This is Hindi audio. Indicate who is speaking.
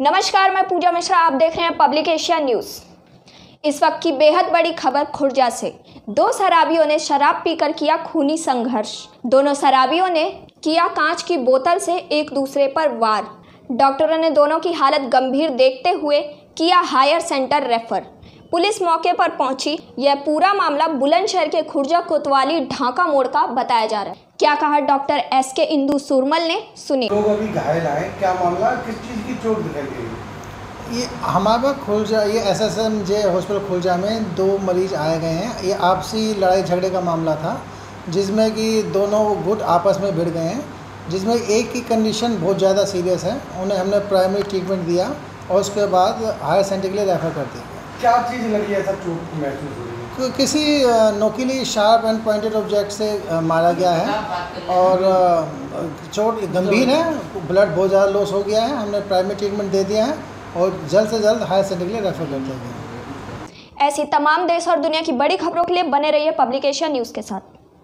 Speaker 1: नमस्कार, मैं पूजा मिश्रा, आप देख रहे हैं पब्लिक एशिया न्यूज़ इस वक्त की बेहद बड़ी खबर खुर्जा से। दो शराबियों ने शराब पीकर किया खूनी संघर्ष। दोनों शराबियों ने किया कांच की बोतल से एक दूसरे पर वार। डॉक्टरों ने दोनों की हालत गंभीर देखते हुए किया हायर सेंटर रेफर। पुलिस मौके पर पहुँची। यह पूरा मामला बुलंदशहर के खुर्जा कोतवाली ढाका मोड़ का बताया जा रहा है। क्या कहा डॉक्टर एस के इंदु सुरमल ने? सुनी
Speaker 2: लोग अभी घायल आए क्या मामला? किस चीज़ की चोट दिखाई गई
Speaker 3: ये हमारे पास खुलजा ये S S M J hospital खुलजा में दो मरीज़ आए गए हैं। ये आपसी लड़ाई झगड़े का मामला था जिसमें कि दोनों गुट आपस में भिड़ गए हैं जिसमें एक की कंडीशन बहुत ज़्यादा सीरियस है। उन्हें हमने प्राइमरी ट्रीटमेंट दिया और उसके बाद हायर सेंटर के लिए रेफ़र कर दिया।
Speaker 2: क्या चीज़ लगी ऐसा चोट महसूस हो रही है?
Speaker 3: कि- किसी नोकीली शार्प एंड पॉइंटेड ऑब्जेक्ट से मारा गया है। और चोट गंभीर है ब्लड बहुत ज़्यादा लॉस हो गया है हमने प्राइमरी ट्रीटमेंट दे दिया है और जल्द से जल्द हायर सेंटर के लिए रेफ़र कर दिया गया है।
Speaker 1: ऐसी तमाम देश और दुनिया की बड़ी खबरों के लिए बने रहिए पब्लिकेशन न्यूज़ के साथ।